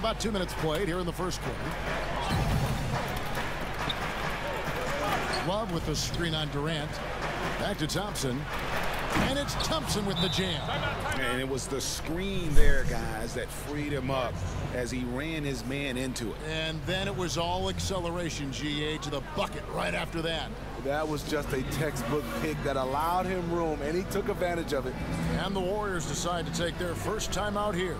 about two minutes played here in the first quarter. Love with the screen on Durant. Back to Thompson. And it's Thompson with the jam. And it was the screen there, guys, that freed him up as he ran his man into it. And then it was all acceleration, GA, to the bucket right after that. That was just a textbook pick that allowed him room, and he took advantage of it. And the Warriors decide to take their first time out here.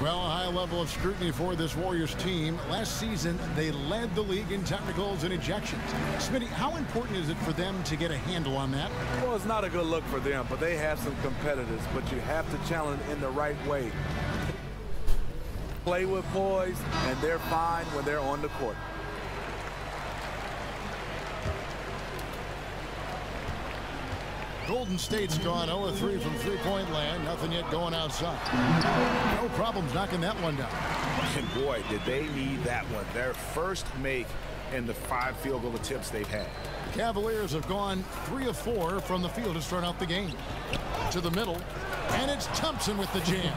Well, a high level of scrutiny for this Warriors team. Last season, they led the league in technicals and ejections. Smitty, how important is it for them to get a handle on that? Well, it's not a good look for them, but they have some competitors, but you have to challenge in the right way. Play with poise, and they're fine when they're on the court. Golden State's gone 0-3 from three-point land. Nothing yet going outside. No problems knocking that one down. And boy, did they need that one. Their first make in the five field goal attempts they've had. Cavaliers have gone three of four from the field to start out the game. To the middle, and it's Thompson with the jam.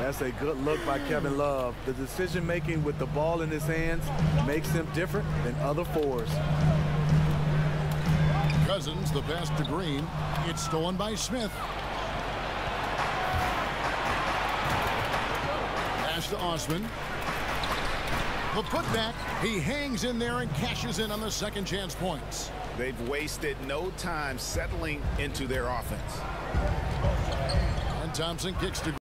That's a good look by Kevin Love. The decision making with the ball in his hands makes him different than other fours. Cousins, the pass to Green. It's stolen by Smith. Pass to Osman. The putback. He hangs in there and cashes in on the second chance points. They've wasted no time settling into their offense. And Thompson kicks to